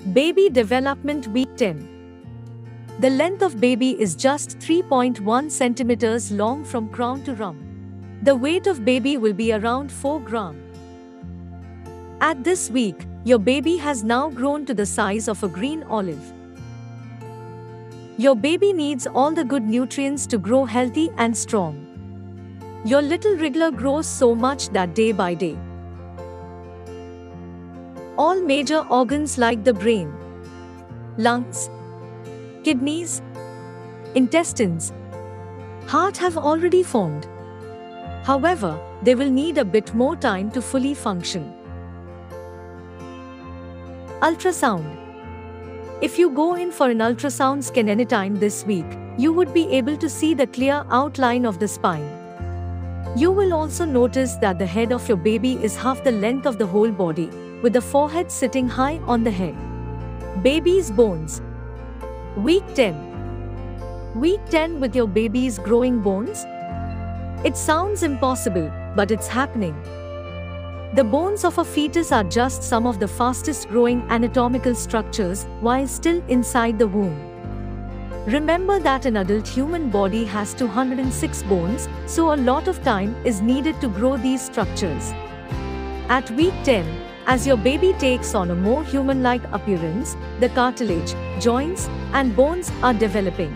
Baby Development Week 10 The length of baby is just 3.1 centimeters long from crown to rump. The weight of baby will be around 4 gram. At this week, your baby has now grown to the size of a green olive. Your baby needs all the good nutrients to grow healthy and strong. Your little wriggler grows so much that day by day. All major organs like the brain, lungs, kidneys, intestines, heart have already formed. However, they will need a bit more time to fully function. Ultrasound If you go in for an ultrasound scan anytime this week, you would be able to see the clear outline of the spine. You will also notice that the head of your baby is half the length of the whole body, with the forehead sitting high on the head. Baby's bones. Week 10. Week 10 with your baby's growing bones? It sounds impossible, but it's happening. The bones of a fetus are just some of the fastest growing anatomical structures while still inside the womb. Remember that an adult human body has 206 bones, so a lot of time is needed to grow these structures. At week 10, as your baby takes on a more human-like appearance, the cartilage, joints, and bones are developing.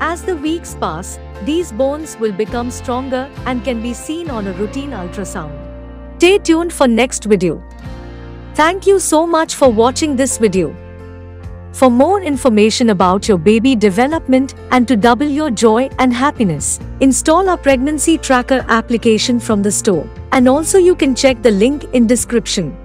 As the weeks pass, these bones will become stronger and can be seen on a routine ultrasound. Stay tuned for next video. Thank you so much for watching this video. For more information about your baby development and to double your joy and happiness, install our pregnancy tracker application from the store. And also you can check the link in description.